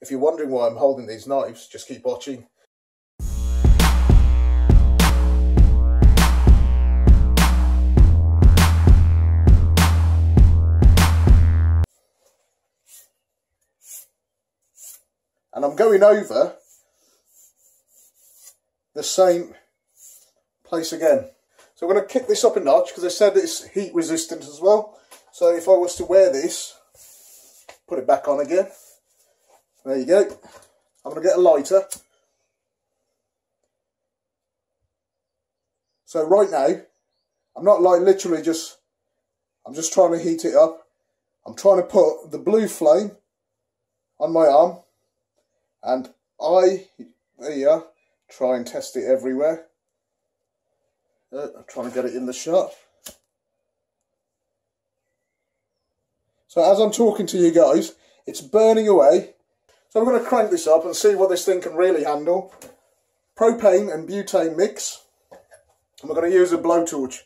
if you're wondering why I'm holding these knives, just keep watching. And I'm going over the same place again. So I'm going to kick this up a notch because I said it's heat resistant as well. So if I was to wear this, put it back on again. There you go. I'm going to get a lighter. So right now, I'm not like literally just, I'm just trying to heat it up. I'm trying to put the blue flame on my arm and I, there you are, try and test it everywhere. Uh, I'm trying to get it in the shot. So as I'm talking to you guys, it's burning away. So I'm going to crank this up and see what this thing can really handle. Propane and butane mix. And we're going to use a blowtorch.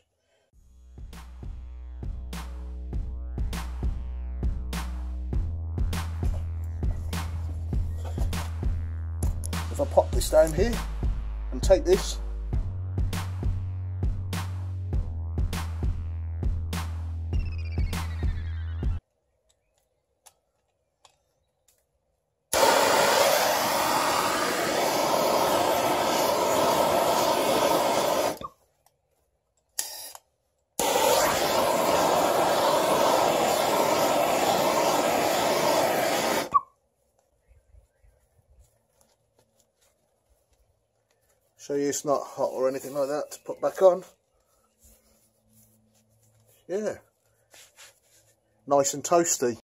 If I pop this down here and take this show you it's not hot or anything like that to put back on. Yeah. Nice and toasty